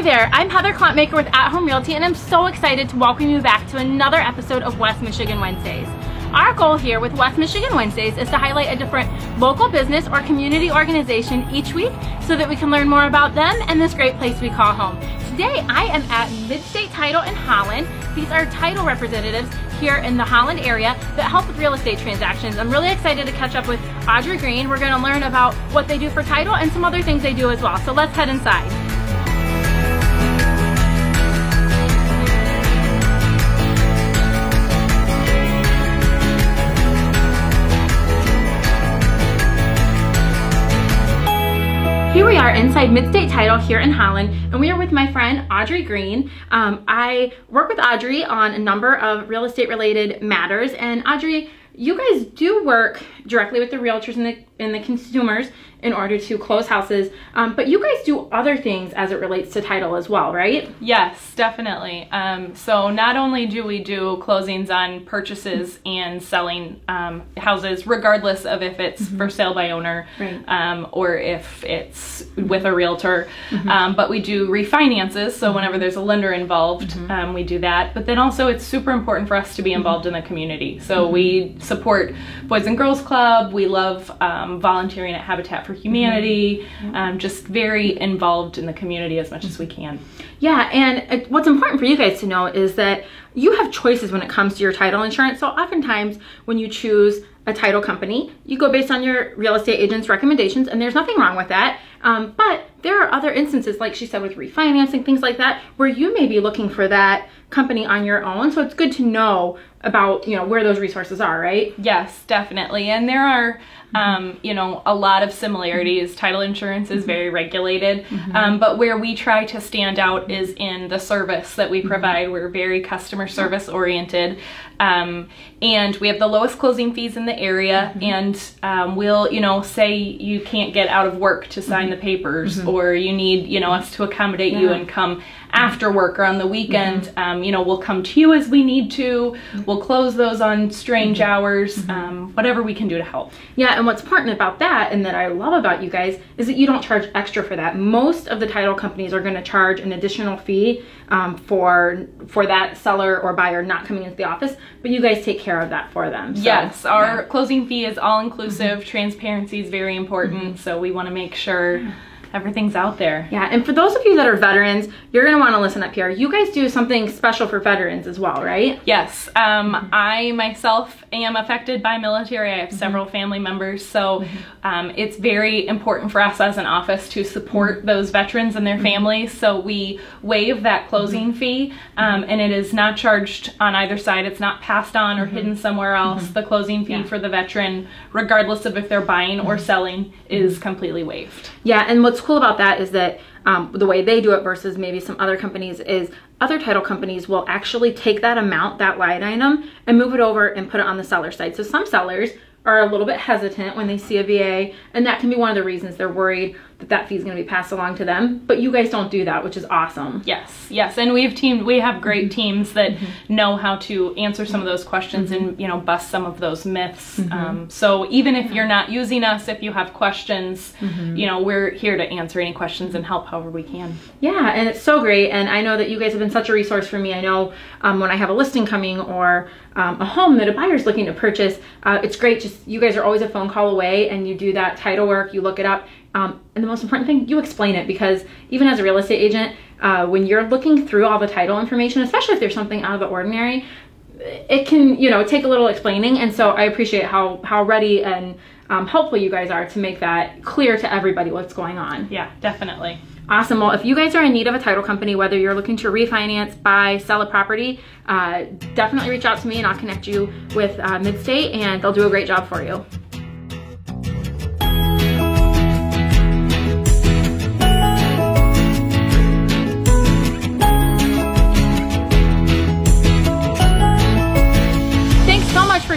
Hi there, I'm Heather Klompmaker with At Home Realty and I'm so excited to welcome you back to another episode of West Michigan Wednesdays. Our goal here with West Michigan Wednesdays is to highlight a different local business or community organization each week so that we can learn more about them and this great place we call home. Today I am at Midstate Title in Holland. These are title representatives here in the Holland area that help with real estate transactions. I'm really excited to catch up with Audrey Green. We're going to learn about what they do for title and some other things they do as well. So let's head inside. Are inside Midstate Title here in Holland, and we are with my friend Audrey Green. Um, I work with Audrey on a number of real estate related matters, and Audrey, you guys do work directly with the realtors and the, and the consumers in order to close houses. Um, but you guys do other things as it relates to title as well, right? Yes, definitely. Um, so not only do we do closings on purchases and selling um, houses, regardless of if it's mm-hmm. for sale by owner right. Um, or if it's with a realtor, mm-hmm. Um, but we do refinances. So whenever there's a lender involved, mm-hmm. Um, we do that. But then also it's super important for us to be involved in the community. So mm-hmm. we support Boys and Girls Club. We love volunteering at Habitat for humanity, mm-hmm. um, just very involved in the community as much as we can. Yeah, and it, what's important for you guys to know is that you have choices when it comes to your title insurance. So oftentimes when you choose a title company, you go based on your real estate agent's recommendations, and there's nothing wrong with that. Um, but there are other instances, like she said, with refinancing, things like that, where you may be looking for that company on your own. So it's good to know about, you know, where those resources are, right? Yes, definitely. And there are um, you know, a lot of similarities. Title insurance is very regulated, mm-hmm. um, but where we try to stand out is in the service that we mm-hmm. provide. We're very customer service oriented, um, and we have the lowest closing fees in the area. Mm-hmm. And um, we'll, you know, say you can't get out of work to sign mm-hmm. the papers, mm-hmm. or you need, you know, us to accommodate yeah. you and come after work or on the weekend. Mm-hmm. Um, you know, we'll come to you as we need to. We'll close those on strange hours. Um, whatever we can do to help. Yeah, and what's important about that and that I love about you guys is that you don't charge extra for that. Most of the title companies are going to charge an additional fee um, for for that seller or buyer not coming into the office, but you guys take care of that for them. So, yes, our yeah. closing fee is all inclusive. Mm-hmm. Transparency is very important, mm-hmm. so we want to make sure. Yeah everything's out there. Yeah, and for those of you that are veterans, you're gonna wanna listen up here. You guys do something special for veterans as well, right? Yes, um, I myself am affected by military. I have several family members, so um, it's very important for us as an office to support mm -hmm. those veterans and their mm -hmm. families. So we waive that closing mm-hmm. fee, um, and it is not charged on either side. It's not passed on or mm-hmm. hidden somewhere else. Mm-hmm. The closing fee yeah. for the veteran, regardless of if they're buying or selling, is completely waived. Yeah, and what's what's cool about that is that um, the way they do it versus maybe some other companies is other title companies will actually take that amount, that line item, and move it over and put it on the seller side. So some sellers are a little bit hesitant when they see a VA, and that can be one of the reasons they're worried that that fee is going to be passed along to them. But you guys don't do that, which is awesome. Yes, yes, and we have teamed. We have great mm-hmm. teams that mm-hmm. know how to answer some of those questions mm-hmm. and you know bust some of those myths. Mm-hmm. Um, so even if you're not using us, if you have questions, mm-hmm. you know we're here to answer any questions and help however we can. Yeah, and it's so great. And I know that you guys have been such a resource for me. I know um, when I have a listing coming or um, a home that a buyer's looking to purchase, uh, it's great. Just you guys are always a phone call away, and you do that title work. You look it up um, and the most important thing, you explain it because even as a real estate agent, uh, when you're looking through all the title information, especially if there's something out of the ordinary, it can, you know, take a little explaining. And so I appreciate how, how ready and um, helpful you guys are to make that clear to everybody what's going on. Yeah, definitely. Awesome. Well, if you guys are in need of a title company, whether you're looking to refinance, buy, sell a property, uh, definitely reach out to me and I'll connect you with uh, Midstate and they'll do a great job for you.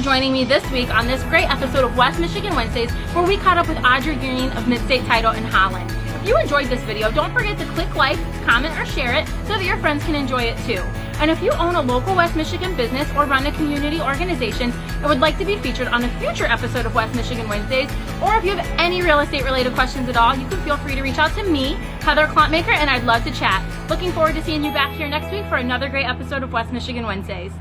Joining me this week on this great episode of West Michigan Wednesdays where we caught up with Audrey Green of Midstate Title in Holland. If you enjoyed this video, don't forget to click like, comment, or share it so that your friends can enjoy it too. And if you own a local West Michigan business or run a community organization and would like to be featured on a future episode of West Michigan Wednesdays, or if you have any real estate related questions at all, you can feel free to reach out to me Heather Klompmaker, and I'd love to chat. Looking forward to seeing you back here next week for another great episode of West Michigan Wednesdays.